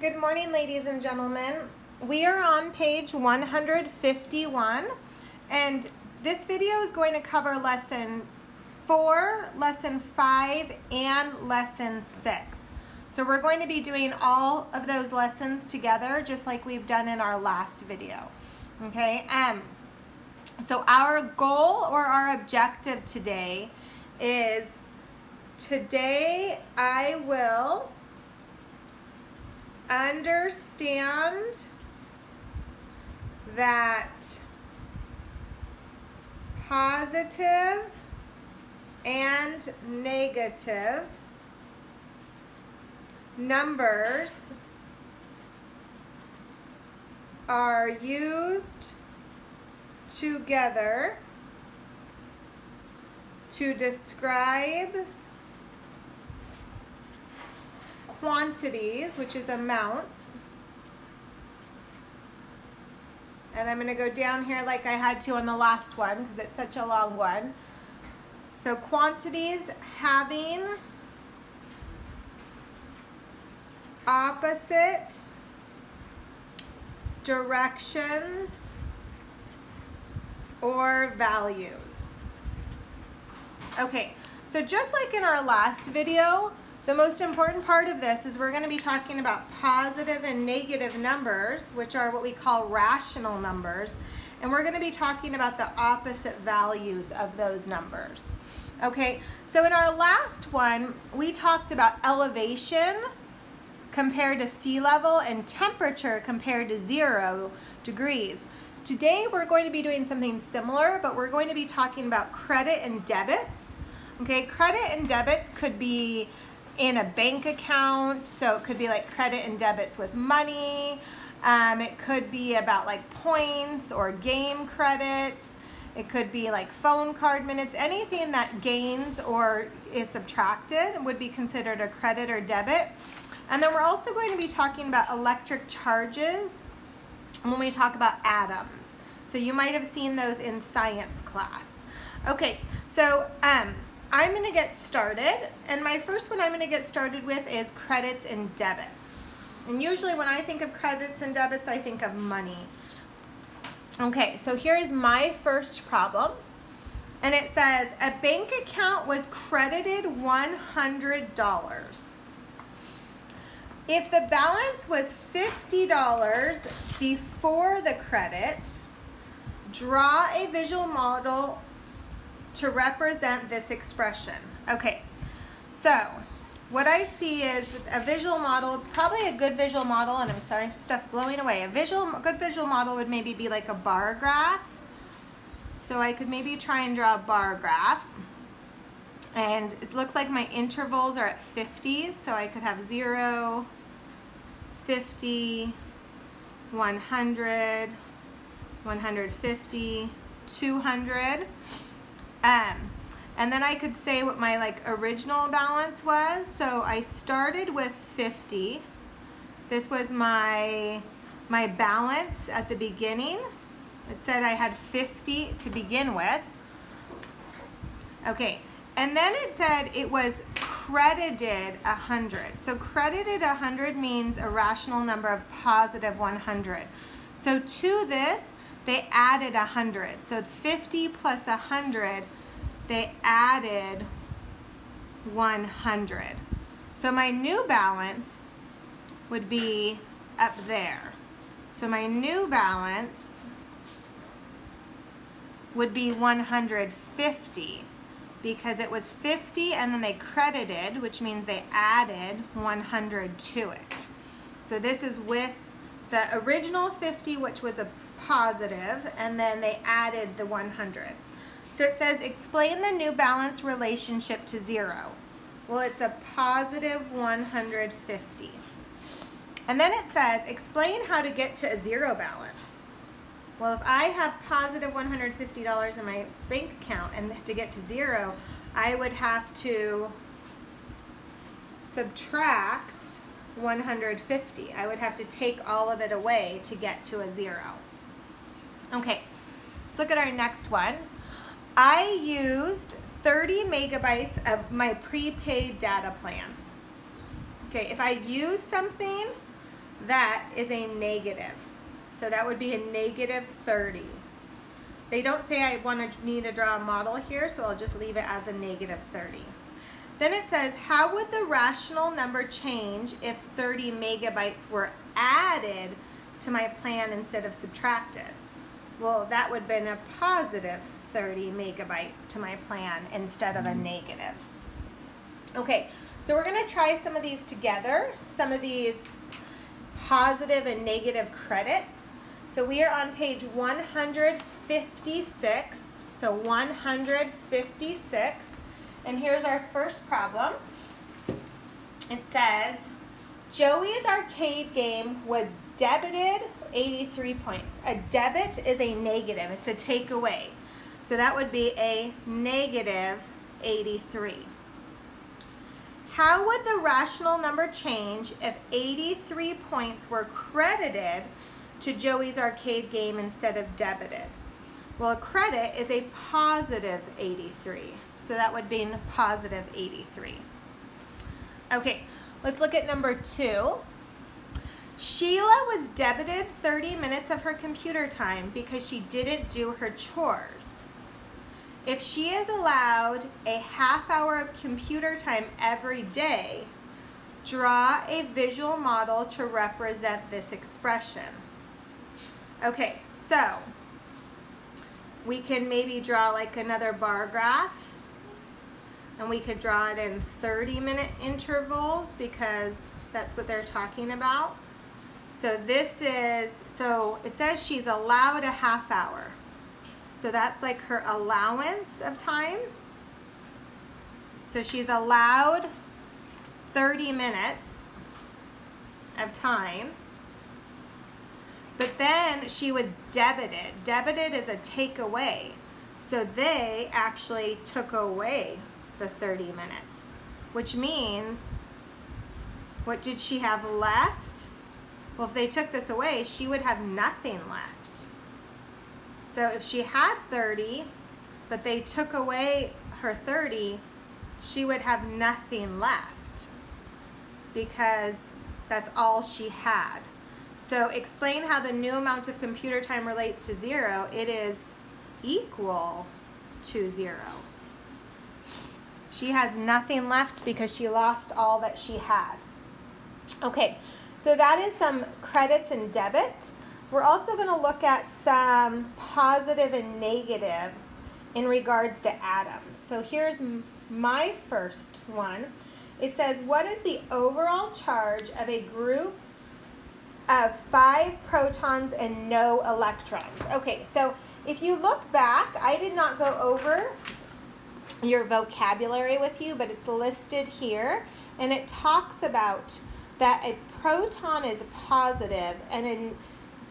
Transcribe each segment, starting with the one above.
Good morning, ladies and gentlemen. We are on page 151, and this video is going to cover lesson four, lesson five, and lesson six. So we're going to be doing all of those lessons together, just like we've done in our last video. Okay, um, so our goal or our objective today is today I will understand that positive and negative numbers are used together to describe quantities, which is amounts. And I'm going to go down here like I had to on the last one because it's such a long one. So quantities having opposite directions or values. Okay, so just like in our last video, the most important part of this is we're going to be talking about positive and negative numbers, which are what we call rational numbers, and we're going to be talking about the opposite values of those numbers. Okay, so in our last one, we talked about elevation compared to sea level and temperature compared to zero degrees. Today we're going to be doing something similar, but we're going to be talking about credit and debits. Okay, credit and debits could be in a bank account, so it could be like credit and debits with money. Um, it could be about like points or game credits. It could be like phone card minutes. Anything that gains or is subtracted would be considered a credit or debit. And then we're also going to be talking about electric charges when we talk about atoms. So you might have seen those in science class. Okay, so um, I'm gonna get started, and my first one I'm gonna get started with is credits and debits. And usually when I think of credits and debits, I think of money. Okay, so here's my first problem. And it says, a bank account was credited $100. If the balance was $50 before the credit, draw a visual model to represent this expression. Okay, so what I see is a visual model, probably a good visual model, and I'm sorry, stuff's blowing away. A visual, good visual model would maybe be like a bar graph. So I could maybe try and draw a bar graph. And it looks like my intervals are at 50s, so I could have 0, 50, 100, 150, 200. Um, and then I could say what my like original balance was. So I started with 50. This was my, my balance at the beginning. It said I had 50 to begin with. Okay, and then it said it was credited 100. So credited 100 means a rational number of positive 100. So to this, they added 100. So 50 plus 100, they added 100. So my new balance would be up there. So my new balance would be 150 because it was 50 and then they credited, which means they added 100 to it. So this is with the original 50, which was a positive, and then they added the 100. So it says, explain the new balance relationship to zero. Well, it's a positive 150. And then it says, explain how to get to a zero balance. Well, if I have positive $150 in my bank account and to get to zero, I would have to subtract 150. I would have to take all of it away to get to a zero. Okay, let's look at our next one. I used 30 megabytes of my prepaid data plan. Okay, if I use something that is a negative. So that would be a negative 30. They don't say I want to need to draw a model here, so I'll just leave it as a negative 30. Then it says, how would the rational number change if 30 megabytes were added to my plan instead of subtracted? Well, that would have been a positive 30 megabytes to my plan instead of a mm-hmm. negative. Okay, so we're gonna try some of these together, some of these positive and negative credits. So we are on page 156, so 156, and here's our first problem. It says, Joey's arcade game was debited 83 points. A debit is a negative, it's a takeaway. So that would be a negative 83. How would the rational number change if 83 points were credited to Joey's arcade game instead of debited? Well, a credit is a positive 83. So that would be positive 83. Okay, let's look at number two. Sheila was debited 30 minutes of her computer time because she didn't do her chores. If she is allowed a half hour of computer time every day, draw a visual model to represent this expression. Okay, so we can maybe draw like another bar graph and we could draw it in 30 minute intervals because that's what they're talking about. So this is, so it says she's allowed a half hour. So that's like her allowance of time. So she's allowed 30 minutes of time. But then she was debited. Debited is a takeaway. So they actually took away the 30 minutes, which means what did she have left? Well, if they took this away, she would have nothing left. So if she had 30, but they took away her 30, she would have nothing left because that's all she had. So explain how the new amount of computer time relates to zero. It is equal to zero. She has nothing left because she lost all that she had. Okay, so that is some credits and debits. We're also going to look at some positive and negatives in regards to atoms. So here's my first one. It says, what is the overall charge of a group of five protons and no electrons? Okay, so if you look back, I did not go over your vocabulary with you, but it's listed here. And it talks about that a proton is positive and an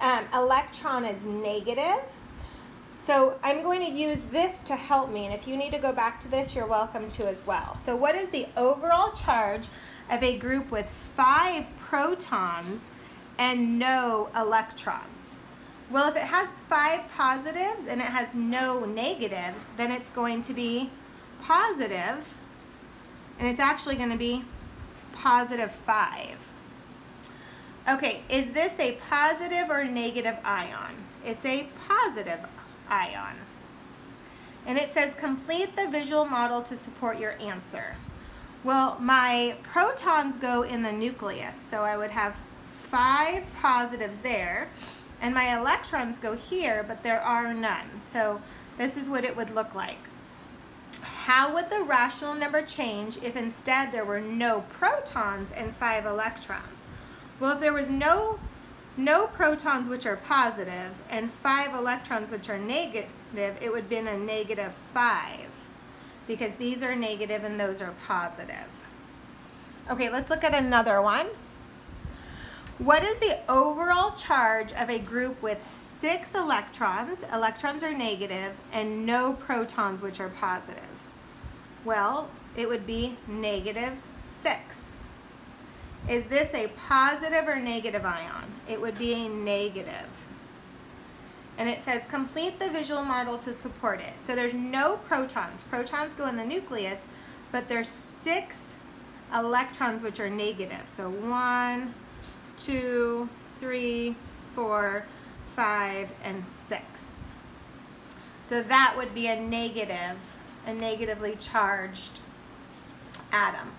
um, electron is negative. So I'm going to use this to help me, and if you need to go back to this, you're welcome to as well. So what is the overall charge of a group with five protons and no electrons? Well, if it has five positives and it has no negatives, then it's going to be positive, and it's actually going to be positive five. Okay, is this a positive or negative ion? It's a positive ion. And it says complete the visual model to support your answer. Well, my protons go in the nucleus, so I would have five positives there, and my electrons go here, but there are none. So this is what it would look like. How would the rational number change if instead there were no protons and five electrons? Well, if there was no, no protons which are positive and five electrons which are negative, it would been a negative five because these are negative and those are positive. Okay, let's look at another one. What is the overall charge of a group with six electrons, electrons are negative, and no protons which are positive? Well, it would be negative six. Is this a positive or negative ion? It would be a negative. And it says complete the visual model to support it. So there's no protons. Protons go in the nucleus, but there's six electrons which are negative. So one, two, three, four, five, and six. So that would be a negative, a negatively charged atom.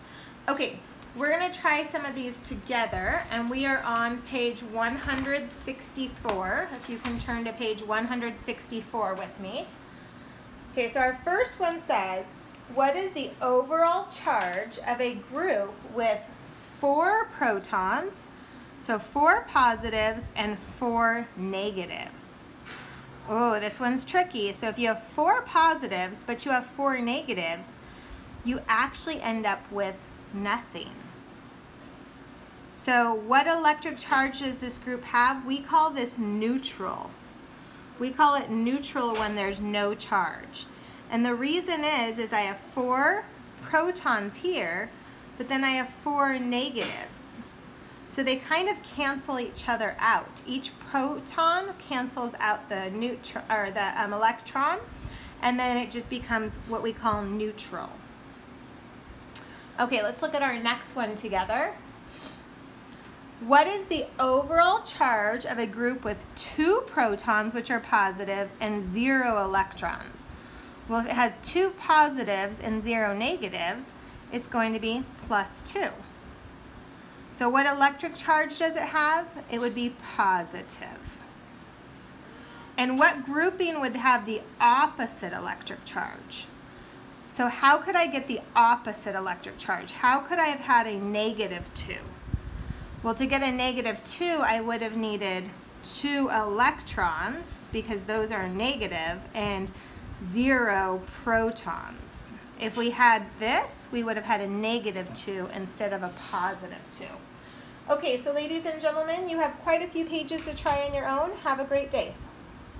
Okay, we're gonna try some of these together and we are on page 164. If you can turn to page 164 with me. Okay, so our first one says, what is the overall charge of a group with four protons, so four positives and four negatives? Oh, this one's tricky. So if you have four positives, but you have four negatives, you actually end up with nothing. So what electric charge does this group have? We call this neutral. We call it neutral when there's no charge. And the reason is, is I have four protons here, but then I have four negatives. So they kind of cancel each other out. Each proton cancels out the neutron or the um, electron, and then it just becomes what we call neutral. Okay, let's look at our next one together. What is the overall charge of a group with two protons, which are positive, and zero electrons? Well, if it has two positives and zero negatives, it's going to be plus two. So what electric charge does it have? It would be positive. And what grouping would have the opposite electric charge? So how could I get the opposite electric charge? How could I have had a negative 2? Well, to get a negative 2, I would have needed two electrons, because those are negative, and zero protons. If we had this, we would have had a negative 2 instead of a positive 2. Okay, so ladies and gentlemen, you have quite a few pages to try on your own. Have a great day.